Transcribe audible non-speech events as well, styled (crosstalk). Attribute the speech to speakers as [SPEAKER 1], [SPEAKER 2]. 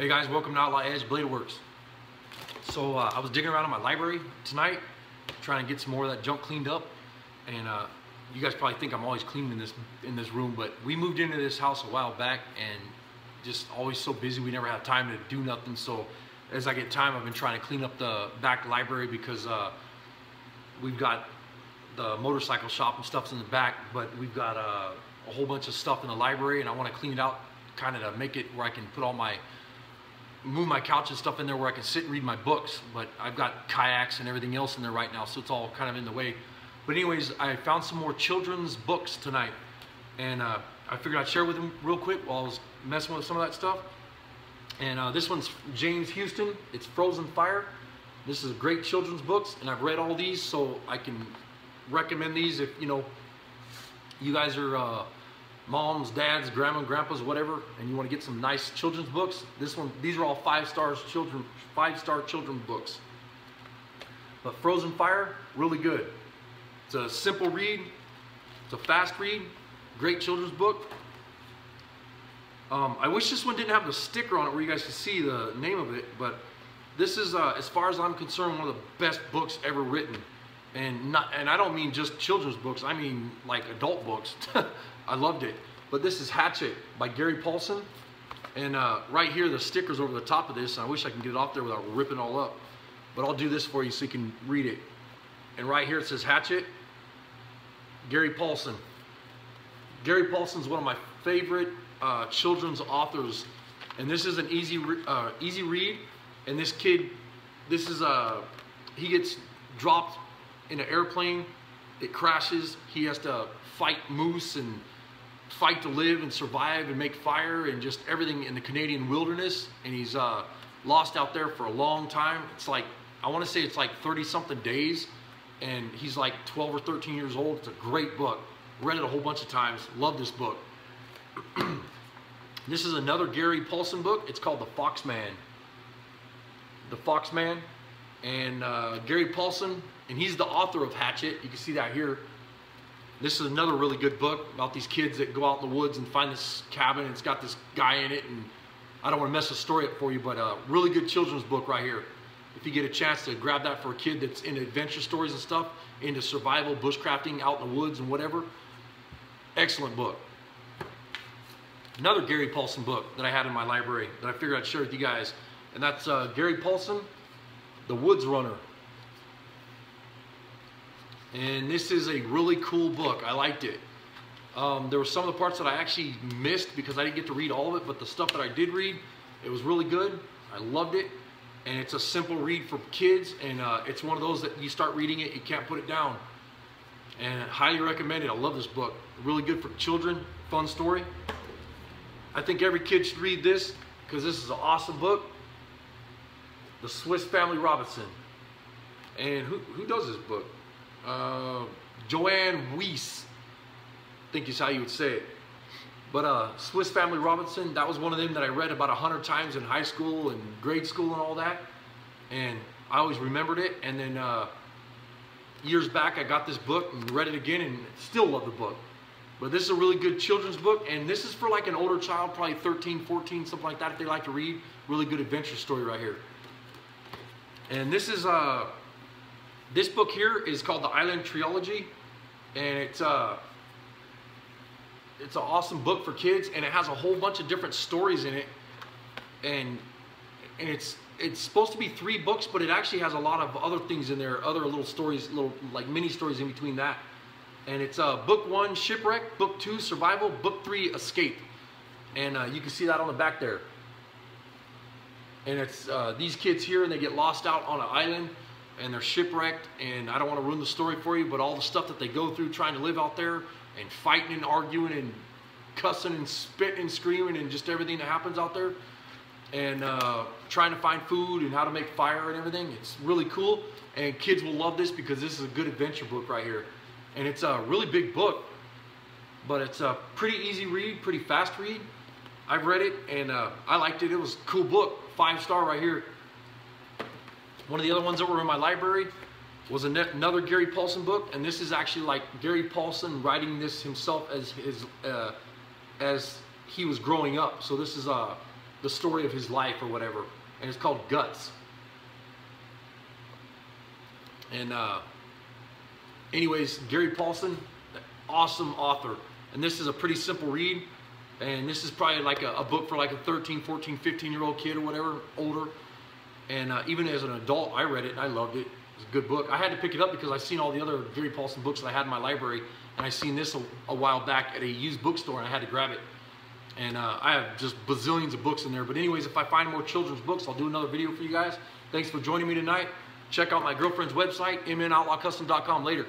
[SPEAKER 1] Hey guys, welcome to Outlaw Edge Blade Works. So uh, I was digging around in my library tonight, trying to get some more of that junk cleaned up. And uh, you guys probably think I'm always cleaning this in this room, but we moved into this house a while back and just always so busy we never have time to do nothing. So as I get time, I've been trying to clean up the back library because uh, we've got the motorcycle shop and stuff's in the back, but we've got uh, a whole bunch of stuff in the library and I want to clean it out kind of to make it where I can put all my move my couch and stuff in there where I can sit and read my books, but I've got kayaks and everything else in there right now, so it's all kind of in the way. But anyways, I found some more children's books tonight, and uh, I figured I'd share with them real quick while I was messing with some of that stuff. And uh, this one's James Houston. It's Frozen Fire. This is a great children's books, and I've read all these, so I can recommend these if you know you guys are. Uh, moms, dads, grandma, grandpas, whatever, and you want to get some nice children's books, this one, these are all five stars children, five star children books. But Frozen Fire, really good. It's a simple read. It's a fast read. Great children's book. Um, I wish this one didn't have the sticker on it where you guys can see the name of it, but this is, uh, as far as I'm concerned, one of the best books ever written. And not, and I don't mean just children's books. I mean like adult books. (laughs) I loved it. But this is Hatchet by Gary Paulsen. And uh, right here, the sticker's over the top of this. I wish I can get it off there without ripping all up. But I'll do this for you so you can read it. And right here it says Hatchet, Gary Paulsen. Gary Paulsen's one of my favorite uh, children's authors. And this is an easy, uh, easy read. And this kid, this is a, uh, he gets dropped in an airplane. It crashes. He has to fight moose and fight to live and survive and make fire and just everything in the Canadian wilderness. And he's uh, lost out there for a long time. It's like, I want to say it's like 30 something days. And he's like 12 or 13 years old. It's a great book. Read it a whole bunch of times. Love this book. (clears throat) this is another Gary Paulsen book. It's called The Fox Man. The Fox Man. And uh, Gary Paulsen, and he's the author of Hatchet. You can see that here. This is another really good book about these kids that go out in the woods and find this cabin. It's got this guy in it, and I don't want to mess the story up for you, but a really good children's book right here. If you get a chance to grab that for a kid that's into adventure stories and stuff, into survival, bushcrafting, out in the woods and whatever, excellent book. Another Gary Paulsen book that I had in my library that I figured I'd share with you guys, and that's uh, Gary Paulsen, The Woods Runner. And this is a really cool book. I liked it. Um, there were some of the parts that I actually missed because I didn't get to read all of it, but the stuff that I did read, it was really good. I loved it. And it's a simple read for kids, and uh, it's one of those that you start reading it, you can't put it down. And I highly recommend it. I love this book. Really good for children, fun story. I think every kid should read this because this is an awesome book. The Swiss Family Robinson. And who, who does this book? uh, Joanne Weiss, I think is how you would say it. But uh, Swiss Family Robinson, that was one of them that I read about a hundred times in high school and grade school and all that. And I always remembered it. And then uh, years back, I got this book and read it again and still love the book. But this is a really good children's book. And this is for like an older child, probably 13, 14, something like that, if they like to read. Really good adventure story right here. And this is uh, this book here is called the Island Trilogy, and it's uh, it's an awesome book for kids, and it has a whole bunch of different stories in it, and and it's it's supposed to be three books, but it actually has a lot of other things in there, other little stories, little like mini stories in between that. And it's uh, book one, shipwreck, book two, survival, book three, escape, and uh, you can see that on the back there. And it's uh, these kids here, and they get lost out on an island and they're shipwrecked and I don't want to ruin the story for you, but all the stuff that they go through trying to live out there and fighting and arguing and cussing and spitting and screaming and just everything that happens out there and uh, trying to find food and how to make fire and everything. It's really cool and kids will love this because this is a good adventure book right here. And it's a really big book, but it's a pretty easy read, pretty fast read. I've read it and uh, I liked it. It was a cool book, five star right here. One of the other ones that were in my library was another Gary Paulsen book, and this is actually like Gary Paulsen writing this himself as his uh, as he was growing up. So this is uh, the story of his life or whatever, and it's called Guts. And uh, anyways, Gary Paulsen, awesome author. And this is a pretty simple read. And this is probably like a, a book for like a 13, 14, 15 year old kid or whatever, older. And uh, even as an adult, I read it and I loved it. It's a good book. I had to pick it up because I've seen all the other Gary Paulsen books that I had in my library. And I seen this a, a while back at a used bookstore and I had to grab it. And uh, I have just bazillions of books in there. But anyways, if I find more children's books, I'll do another video for you guys. Thanks for joining me tonight. Check out my girlfriend's website, mnoutlaw.custom.com later.